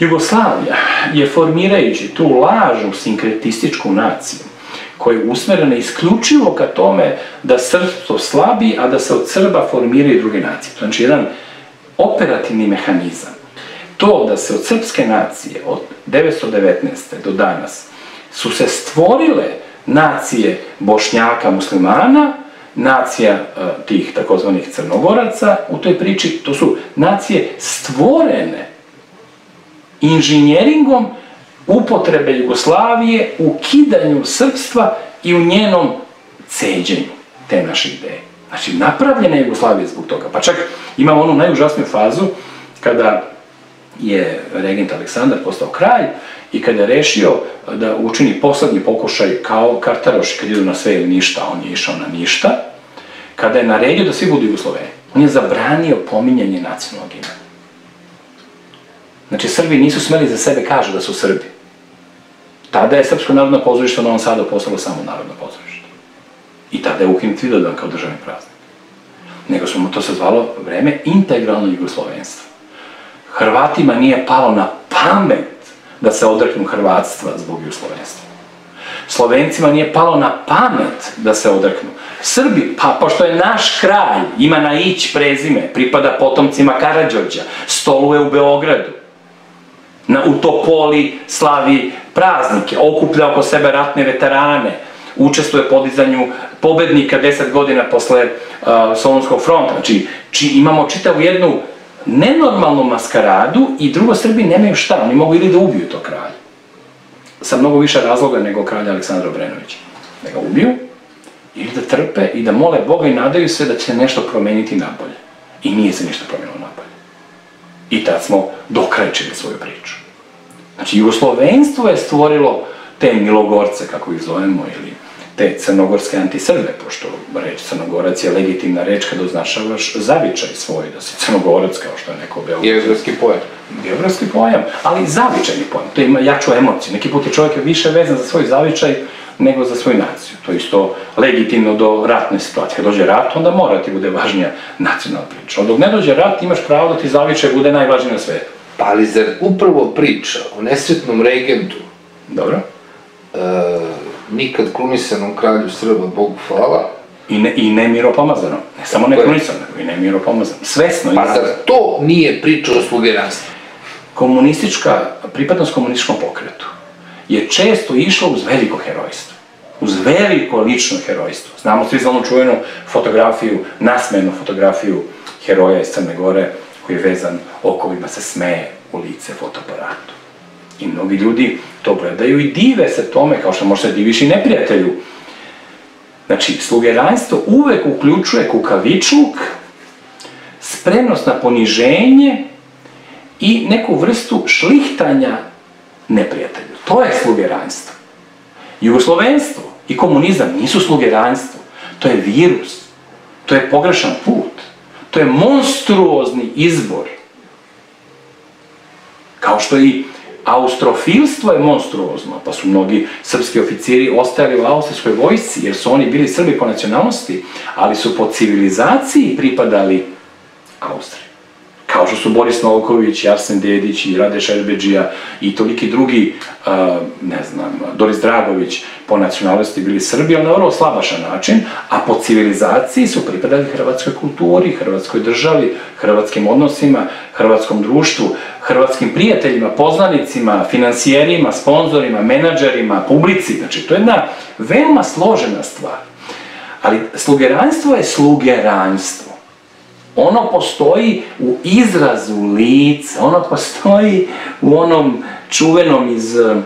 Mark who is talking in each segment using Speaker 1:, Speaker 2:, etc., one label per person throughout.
Speaker 1: Jugoslavija je formirajući tu lažnu sinkretističku naciju, koja je usmerena isključivo ka tome da srpstvo slabi, a da se od Srba formiraju druge nacije. Znači, jedan operativni mehanizam. To da se od srpske nacije, od 919. do danas, su se stvorile nacije bošnjaka muslimana, nacija uh, tih takozvanih crnogoraca u toj priči, to su nacije stvorene inženjeringom upotrebe Jugoslavije, u kidanju srpstva i u njenom ceđenju te naše ideje. Znači, napravljena je Jugoslavija zbog toga. Pa čak imamo onu najužasniju fazu kada je regent Aleksandar postao kralj i kada je rešio da učini poslednji pokušaj kao Kartaroš kad idu na sve ili ništa, on je išao na ništa, kada je naredio da svi budu Jugosloveni. On je zabranio pominjanje nacionalnog imena. Znači, Srbi nisu smeli za sebe kažu da su Srbi. Tada je Srpsko narodno pozorište u Novom Sadu postalo samo narodno pozorište. I tada je ukinut Vidovdan kao državni praznik. Nego smo to se zvalo vreme integralno jugoslovenstvo. Hrvatima nije palo na pamet da se odreknu hrvatstva zbog jugoslovenstva. Slovencima nije palo na pamet da se odreknu. Srbi, pa pošto je naš kralj, ima na ić prezime, pripada potomcima Karadžođa, stoluje u Beogradu, na, u Topoli slavi praznike, okuplja oko sebe ratne veterane, učestvuje podizanju pobednika 10 godina posle Solonskog fronta. Znači, či imamo čitavu jednu nenormalnu maskaradu i drugo Srbi nemaju šta, oni mogu ili da ubiju to kralja. Sa mnogo više razloga nego kralja Aleksandra Obrenovića. Da ga ubiju, ili da trpe i da mole Boga i nadaju se da će nešto promeniti nabolje. I nije se ništa promenilo nabolje. I tad smo dokrajčili svoju priču. Znači, jugoslovenstvo je stvorilo te milogorce, kako ih zovemo, ili te crnogorske antisrbe, pošto reč crnogorac je legitimna reč kada označavaš zavičaj svoj, da si crnogorac kao što je neko Beograd.
Speaker 2: Geografski pojam.
Speaker 1: Geografski pojam, ali zavičajni pojam, to ima jaču emociju. Neki put je čovjek više vezan za svoj zavičaj nego za svoju naciju. To je isto legitimno do ratne situacije. Kad dođe rat, onda mora da ti bude važnija nacionalna priča. Dok ne dođe rat, imaš pravo da ti zavičaj bude najvažniji na svetu.
Speaker 2: Pa ali zar upravo priča o nesretnom regentu,
Speaker 1: Dobro?
Speaker 2: e, nikad krunisanom kralju Srba, Bogu hvala,
Speaker 1: I ne, i ne miropomazano. Ne samo
Speaker 2: Tako je.
Speaker 1: nekronisano, nego i ne miropomazano. Svesno.
Speaker 2: pa zar to nije priča o slugeranstvu?
Speaker 1: komunistička, pripadnost komunističkom pokretu je često išla uz veliko herojstvo. Uz veliko lično herojstvo. Znamo svi za onu čuvenu fotografiju, nasmenu fotografiju heroja iz Crne Gore koji je vezan okovima se smeje u lice fotoaparatu. I mnogi ljudi to gledaju i dive se tome, kao što može se diviš i neprijatelju. Znači, slugeranstvo uvek uključuje kukavičluk, spremnost na poniženje i neku vrstu šlihtanja neprijatelju. To je slugeranstvo. Jugoslovenstvo i komunizam nisu slugeranstvo. To je virus. To je pogrešan put. To je monstruozni izbor. Kao što i austrofilstvo je monstruozno, pa su mnogi srpski oficiri ostajali u austrijskoj vojsci, jer su oni bili Srbi po nacionalnosti, ali su po civilizaciji pripadali Austriji. Kao što su Boris Novković, Arsen Dedić i Rade Šerbeđija i toliki drugi, ne znam, Doris Dragović po nacionalnosti bili Srbi, ali na vrlo slabašan način, a po civilizaciji su pripadali hrvatskoj kulturi, hrvatskoj državi, hrvatskim odnosima, hrvatskom društvu, hrvatskim prijateljima, poznanicima, finansijerima, sponzorima, menadžerima, publici. Znači, to je jedna veoma složena stvar. Ali slugeranstvo je slugeranstvo. Ono postoji u izrazu lica, ono postoji u onom čuvenom iz uh,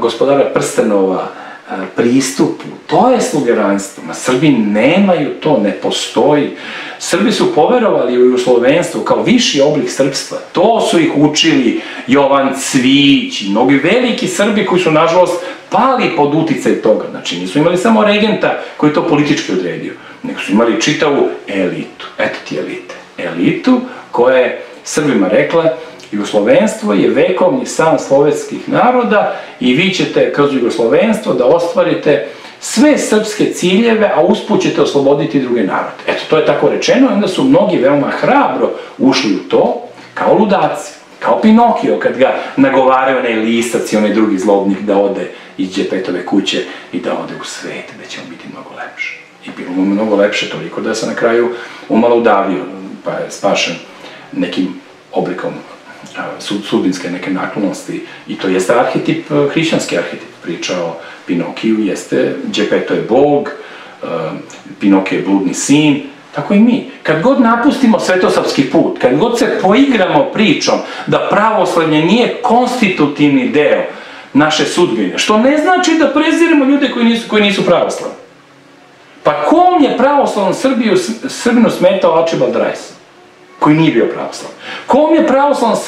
Speaker 1: gospodara Prstenova uh, pristupu. To je slugeranstvo. Ma Srbi nemaju to, ne postoji. Srbi su poverovali u jugoslovenstvo kao viši oblik srpstva. To su ih učili Jovan Cvić i mnogi veliki Srbi koji su, nažalost, pali pod uticaj toga. Znači, nisu imali samo regenta koji to politički odredio, nego su imali čitavu elitu. Eto ti elite. Elitu koja je Srbima rekla Jugoslovenstvo je vekovni san slovenskih naroda i vi ćete kroz jugoslovenstvo da ostvarite sve srpske ciljeve, a usput ćete osloboditi druge narode. Eto, to je tako rečeno i onda su mnogi veoma hrabro ušli u to kao ludaci. Kao Pinokio, kad ga nagovaraju onaj listac i onaj drugi zlobnik da ode iz Đepetove kuće i da ode u svet, da će on biti mnogo lepše. I bilo mu mnogo lepše toliko da se na kraju umalo udavio, pa je spašen nekim oblikom sudbinske neke naklonosti i to jeste arhetip, hrišćanski arhetip priča o Pinokiju, jeste Đepeto je bog, Pinokio je bludni sin, tako i mi. Kad god napustimo svetosavski put, kad god se poigramo pričom da pravoslavlje nije konstitutivni deo naše sudbine, što ne znači da preziremo ljude koji nisu, koji nisu pravoslavni. Pa kom je pravoslavnom Srbiju, Srbinu smetao Archibald Rice? Koji nije bio pravoslavan. Kom je pravoslavnom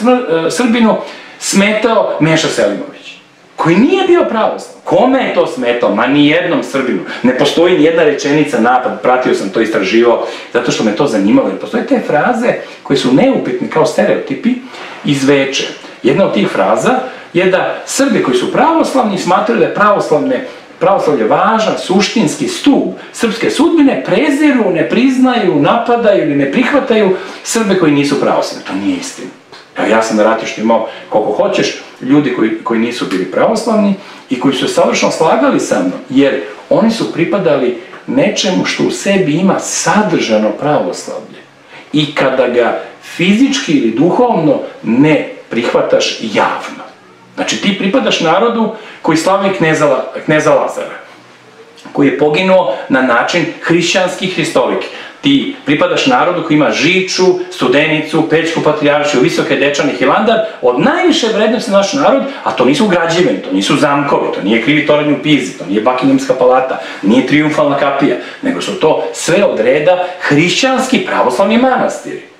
Speaker 1: e, Srbinu smetao Meša Selimović? Koji nije bio pravoslavan. Kome je to smetao? Ma ni jednom Srbinu. Ne postoji ni jedna rečenica napad, pratio sam to istraživao, zato što me to zanimalo. Jer postoje te fraze koje su neupitne kao stereotipi iz veče. Jedna od tih fraza je da Srbi koji su pravoslavni smatraju da je pravoslavne pravoslavlje važan, suštinski stup srpske sudbine, preziru, ne priznaju, napadaju ili ne prihvataju Srbe koji nisu pravoslavni. To nije istina. Evo, ja sam na ratištu imao koliko hoćeš ljudi koji, koji nisu bili pravoslavni i koji su savršeno slagali sa mnom, jer oni su pripadali nečemu što u sebi ima sadržano pravoslavlje. I kada ga fizički ili duhovno ne prihvataš javno. Znači ti pripadaš narodu koji slavi kneza, kneza Lazara, koji je poginuo na način hrišćanski hristolik. Ti pripadaš narodu koji ima Žiču, Studenicu, Pećku patrijaršiju, Visoke Dečane, Hilandar, od najviše vrednosti naš narod, a to nisu građevine, to nisu zamkovi, to nije krivi toranj u Pizi, to nije Bakinghamska palata, nije triumfalna kapija, nego su to sve od reda hrišćanski pravoslavni manastiri.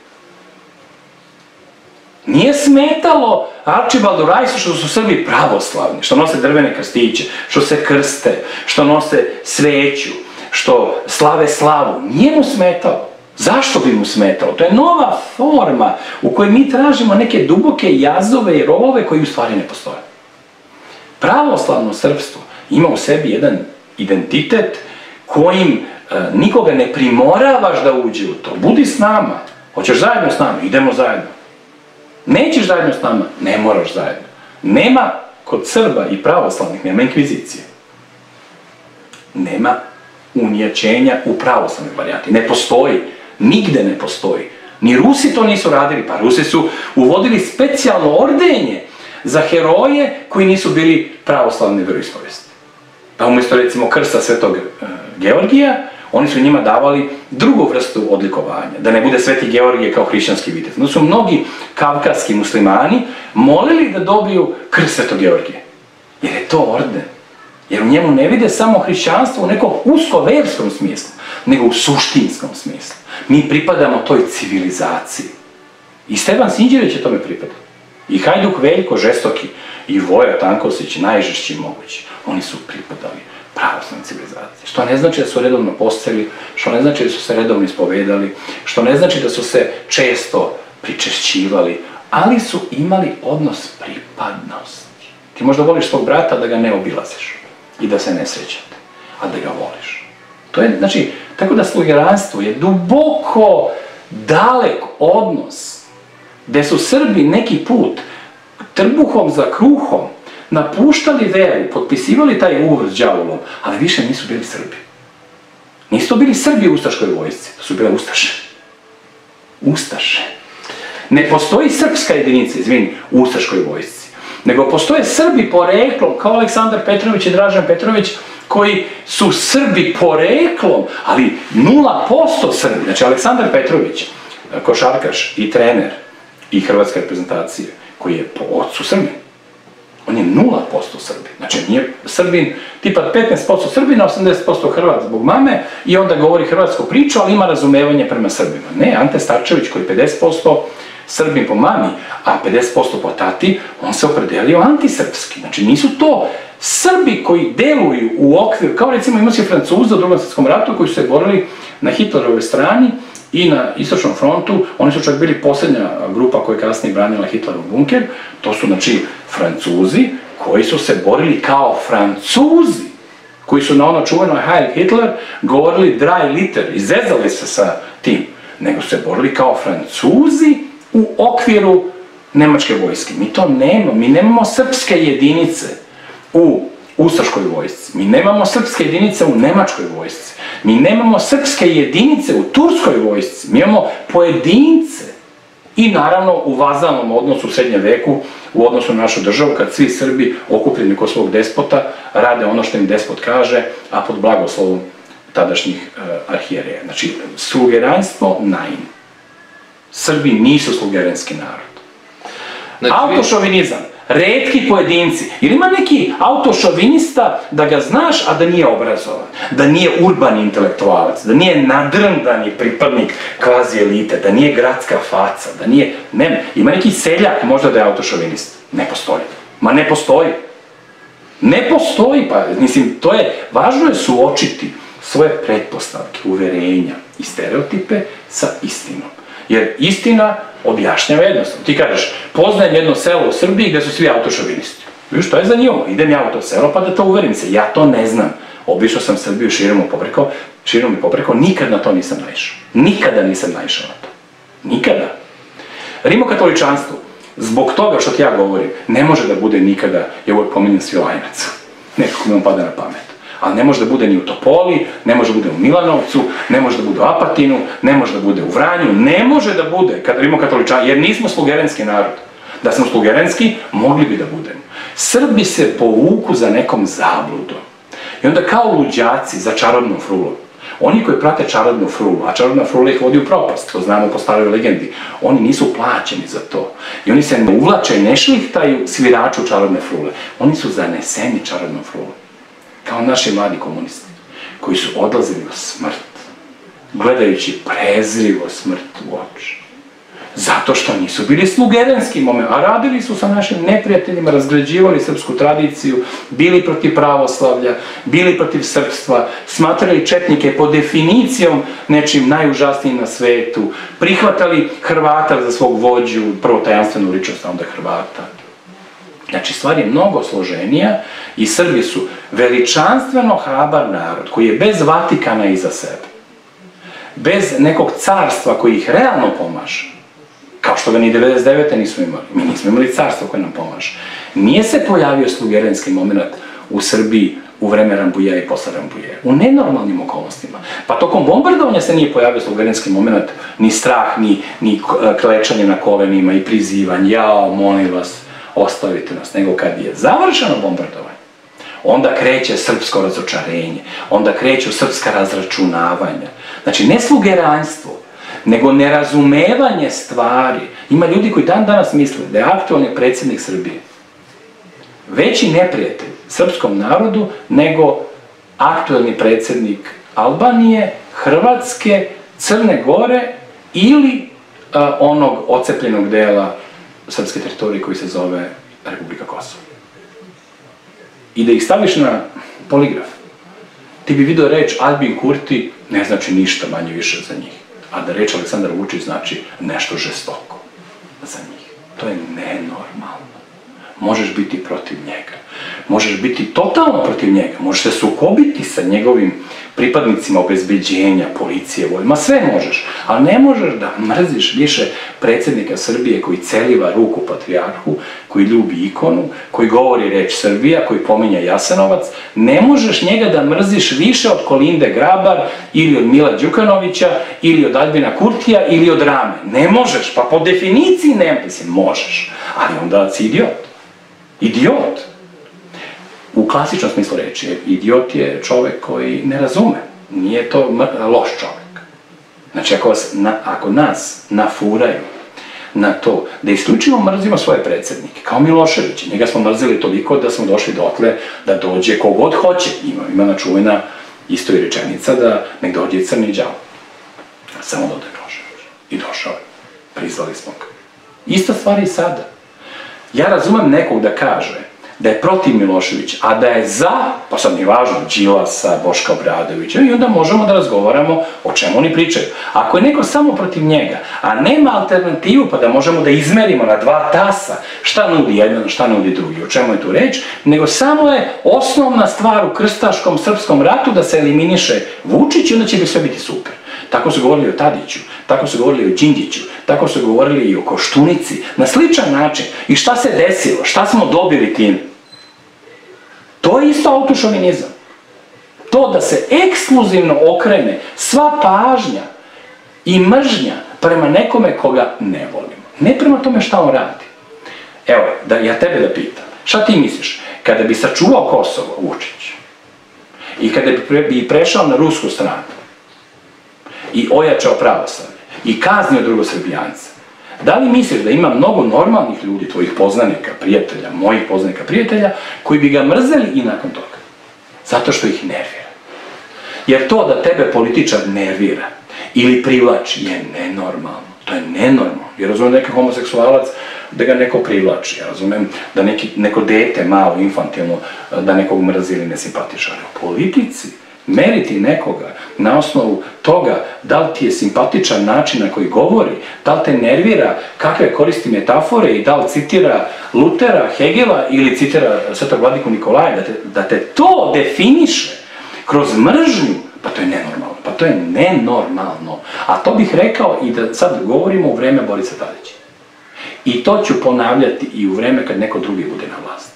Speaker 1: Nije smetalo Arčibaldu Rajsu što su Srbi pravoslavni, što nose drvene krstiće, što se krste, što nose sveću, što slave slavu. Nije mu smetalo. Zašto bi mu smetalo? To je nova forma u kojoj mi tražimo neke duboke jazove i rovove koji u stvari ne postoje. Pravoslavno srpstvo ima u sebi jedan identitet kojim e, nikoga ne primoravaš da uđe u to. Budi s nama. Hoćeš zajedno s nama? Idemo zajedno. Nećeš zajedno s nama? Ne moraš zajedno. Nema kod Srba i pravoslavnih, nema inkvizicije. Nema unijačenja u pravoslavnoj varijanti. Ne postoji. Nigde ne postoji. Ni Rusi to nisu radili, pa Rusi su uvodili specijalno ordenje za heroje koji nisu bili pravoslavni veroispovesti. Pa umjesto recimo krsta svetog uh, Georgija, oni su njima davali drugu vrstu odlikovanja, da ne bude Sveti Georgije kao hrišćanski vitez. No su mnogi kavkarski muslimani molili da dobiju krst Svetog Georgije. Jer je to orden. Jer u njemu ne vide samo hrišćanstvo u nekom usko-verskom smislu, nego u suštinskom smislu. Mi pripadamo toj civilizaciji. I Stevan Sinđević je tome pripadao. I Hajduk Veljko žestoki, i Voja Tankosić najžešći mogući. Oni su pripadali pravoslavne civilizacije. Što ne znači da su redovno postali, što ne znači da su se redovno ispovedali, što ne znači da su se često pričešćivali, ali su imali odnos pripadnosti. Ti možda voliš svog brata da ga ne obilaziš i da se ne srećate, a da ga voliš. To je, znači, tako da slugeranstvo je duboko dalek odnos, gde su Srbi neki put trbuhom za kruhom napuštali veru, potpisivali taj ugovor s djavolom, ali više nisu bili Srbi. Nisu to bili Srbi u Ustaškoj vojsci, to su bile Ustaše. Ustaše. Ne postoji srpska jedinica, izvini, u Ustaškoj vojsci. Nego postoje Srbi poreklom, kao Aleksandar Petrović i Dražan Petrović, koji su Srbi poreklom, ali 0% Srbi. Znači, Aleksandar Petrović, košarkaš i trener i hrvatska reprezentacija, koji je po ocu Srbi, on je 0% Srbin. Znači, nije Srbin, tipa 15% Srbina, 80% Hrvat zbog mame i onda govori hrvatsku priču, ali ima razumevanje prema Srbima. Ne, Ante Starčević koji je 50% Srbin po mami, a 50% po tati, on se opredelio antisrpski. Znači, nisu to Srbi koji deluju u okviru, kao recimo imao si Francuza u drugom svjetskom ratu koji su se borili na Hitlerovoj strani i na istočnom frontu, oni su čak bili posljednja grupa koja je kasnije branila Hitlerov bunker, to su znači Francuzi koji su se borili kao Francuzi, koji su na ono čuvenoj Heil Hitler govorili dry liter, izezali se sa tim, nego su se borili kao Francuzi u okviru nemačke vojske. Mi to nemamo. Mi nemamo srpske jedinice u Ustaškoj vojsci. Mi nemamo srpske jedinice u Nemačkoj vojsci. Mi nemamo srpske jedinice u Turskoj vojsci. Mi imamo pojedince. I naravno u vazalnom odnosu u srednjem veku, u odnosu na našu državu, kad svi Srbi okupljeni kod svog despota rade ono što im despot kaže, a pod blagoslovom tadašnjih uh, arhijereja. Znači, slugeranstvo naim. Srbi nisu slugeranski narod.
Speaker 2: Znači, vi-
Speaker 1: Autošovinizam, redki pojedinci. Jer ima neki autošovinista da ga znaš, a da nije obrazovan, da nije urbani intelektualac, da nije nadrndani pripadnik kvazi elite, da nije gradska faca, da nije... Ne, ima neki seljak možda da je autošovinist. Ne postoji. Ma ne postoji. Ne postoji, pa mislim, to je, važno je suočiti svoje pretpostavke, uverenja i stereotipe sa istinom. Jer istina objašnjava jednostavno. Ti kažeš, poznajem jedno selo u Srbiji gde su svi autošovinisti. Viš, to je zanimljivo. Idem ja u to selo pa da to uverim se. Ja to ne znam. Obišao sam Srbiju širom i popreko, širom i popreko, nikad na to nisam naišao. Nikada nisam naišao na to. Nikada. Rimokatoličanstvo, zbog toga što ti ja govorim, ne može da bude nikada, ja uvijek pominjem Svilajnac. Nekako mi on pada na pamet. Ali ne može da bude ni u Topoli, ne može da bude u Milanovcu, ne može da bude u Apatinu, ne može da bude u Vranju, ne može da bude kad rimokatoličan, jer nismo slugerenski narod. Da smo slugerenski, mogli bi da budemo. Srbi se povuku za nekom zabludom. I onda kao luđaci za čarobnom frulom. Oni koji prate čarobnu frulu, a čarobna frula ih vodi u propast, to znamo po staroj legendi, oni nisu plaćeni za to. I oni se ne uvlače, ne šlihtaju sviraču čarobne frule. Oni su zaneseni čarobnom frulom. Kao naši mladi komunisti, koji su odlazili u smrt, gledajući prezrivo smrt u oči. Zato što nisu bili slugerenski moment, a radili su sa našim neprijateljima, razgrađivali srpsku tradiciju, bili protiv pravoslavlja, bili protiv srpstva, smatrali četnike po definicijom nečim najužasnijim na svetu, prihvatali Hrvata za svog vođu, prvo tajanstvenu ličnost, a onda Hrvata. Znači, stvar je mnogo složenija i Srbi su veličanstveno hrabar narod koji je bez Vatikana iza sebe, bez nekog carstva koji ih realno pomaže, kao što ga ni 99. nismo imali. Mi nismo imali carstvo koje nam pomaže. Nije se pojavio slugerenski moment u Srbiji u vreme Rambuja i posle Rambuja. U nenormalnim okolnostima. Pa tokom bombardovanja se nije pojavio slugerenski moment, ni strah, ni, ni k- klečanje na kolenima i prizivanje. Jao, molim vas, ostavite nas. Nego kad je završeno bombardovanje, onda kreće srpsko razočarenje, onda kreću srpska razračunavanja. Znači, ne slugeranstvo, nego nerazumevanje stvari. Ima ljudi koji dan danas misle da je aktualni predsjednik Srbije veći neprijatelj srpskom narodu nego aktualni predsjednik Albanije, Hrvatske, Crne Gore ili onog ocepljenog dela srpske teritorije koji se zove Republika Kosovo. I da ih staviš na poligraf, ti bi video reč Albin Kurti ne znači ništa manje više za njih. A da reč Aleksandar Vučić znači nešto žestoko za njih. To je nenormalno. Možeš biti protiv njega. Možeš biti totalno protiv njega. Možeš se sukobiti sa njegovim pripadnicima obezbeđenja, policije, vojne. Ma sve možeš. Ali ne možeš da mrziš više predsjednika Srbije koji celiva ruku patrijarhu, koji ljubi ikonu, koji govori reč Srbija, koji pominja Jasenovac. Ne možeš njega da mrziš više od Kolinde Grabar ili od Mila Đukanovića ili od Albina Kurtija ili od Rame. Ne možeš, pa po definiciji ne, mislim, možeš. Ali onda si idiot. Idiot. Klasičnom smislu reči, idiot je čovek koji ne razume. Nije to loš čovek. Znači, ako, vas, na, ako nas nafuraju na to da isključivo mrzimo svoje predsjednike, kao Milošević, njega smo mrzili toliko da smo došli dotle da dođe kogod hoće. Ima, ima na čuvena isto i rečenica da nek dođe crni đavo. Samo ode Milošević. I došao je. Prizvali smo ga. Ista stvar i sada. Ja razumem nekog da kaže da je protiv Miloševića, a da je za, pa sad nije važno, Đilasa, Boška Obradovića, i onda možemo da razgovaramo o čemu oni pričaju. Ako je neko samo protiv njega, a nema alternativu pa da možemo da izmerimo na dva tasa šta nudi jedan, šta nudi drugi, o čemu je tu reč, nego samo je osnovna stvar u krstaškom srpskom ratu da se eliminiše Vučić i onda će bi sve biti super. Tako su govorili o Tadiću, tako su govorili o Đinđiću, tako su govorili i o Koštunici, na sličan način. I šta se desilo? Šta smo dobili tim? To je isto autošovinizam. To da se ekskluzivno okrene sva pažnja i mržnja prema nekome koga ne volimo. Ne prema tome šta on radi. Evo, da ja tebe da pitam, šta ti misliš? Kada bi sačuvao Kosovo, Vučić, i kada bi prešao na rusku stranu, i ojačao pravoslavlje, i kaznio drugosrbijance, da li misliš da ima mnogo normalnih ljudi, tvojih poznanika, prijatelja, mojih poznanika, prijatelja, koji bi ga mrzeli i nakon toga? Zato što ih nervira. Jer to da tebe političar nervira ili privlači je nenormalno. To je nenormalno. Jer razumem neka homoseksualac da ga neko privlači. Ja razumem da neki, neko dete malo, infantilno, da nekog mrzi ili ne simpatiša. Ali u politici meriti nekoga na osnovu toga da li ti je simpatičan način na koji govori, da li te nervira, kakve koristi metafore i da li citira Lutera, Hegela ili citira Svetog vladiku Nikolaja, da te, da te to definiše kroz mržnju, pa to je nenormalno, pa to je nenormalno. A to bih rekao i da sad govorimo u vreme Borisa Tadića. I to ću ponavljati i u vreme kad neko drugi bude na vlasti.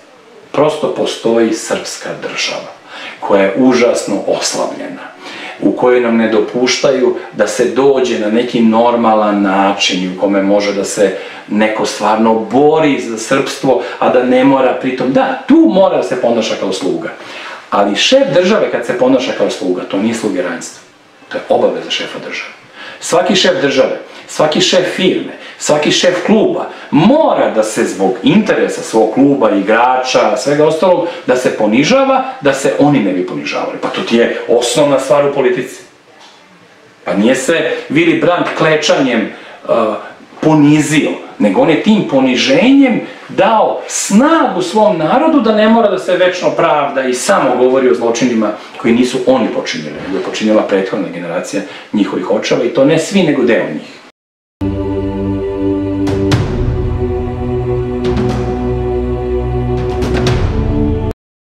Speaker 1: Prosto postoji srpska država koja je užasno oslabljena, u kojoj nam ne dopuštaju da se dođe na neki normalan način u kome može da se neko stvarno bori za srpstvo, a da ne mora pritom, da, tu mora da se ponaša kao sluga. Ali šef države kad se ponaša kao sluga, to nije slugeranstvo. To je obaveza šefa države. Svaki šef države, svaki šef firme, svaki šef kluba mora da se zbog interesa svog kluba, igrača, svega ostalog, da se ponižava, da se oni ne bi ponižavali. Pa to ti je osnovna stvar u politici. Pa nije se Willy Brandt klečanjem uh, ponizio, nego on je tim poniženjem dao snagu svom narodu da ne mora da se večno pravda i samo govori o zločinima koji nisu oni počinili, nego je počinila prethodna generacija njihovih očeva i to ne svi, nego deo njih.